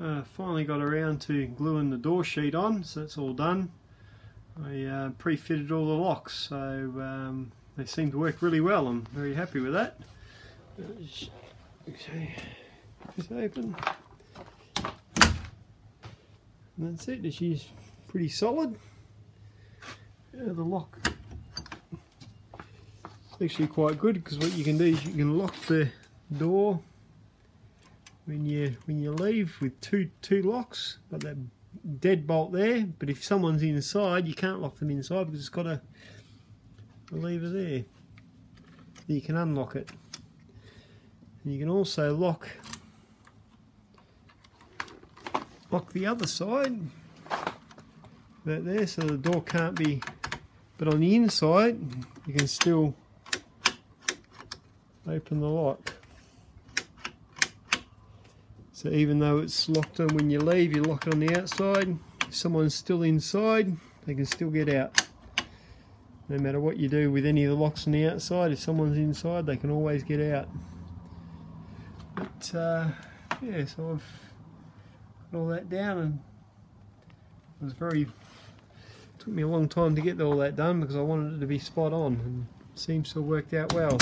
Uh, finally got around to gluing the door sheet on, so that's all done. I uh, pre-fitted all the locks, so um, they seem to work really well. I'm very happy with that. Okay, just open. And that's it. She's pretty solid. Yeah, the lock actually quite good because what you can do is you can lock the door when you when you leave with two two locks. Got that deadbolt there, but if someone's inside, you can't lock them inside because it's got a, a lever there. You can unlock it. And you can also lock lock the other side that there so the door can't be but on the inside you can still open the lock so even though it's locked on when you leave you lock it on the outside. If someone's still inside they can still get out. No matter what you do with any of the locks on the outside if someone's inside they can always get out. But uh, yeah so I've all that down and it was very took me a long time to get all that done because I wanted it to be spot on and seems to have worked out well.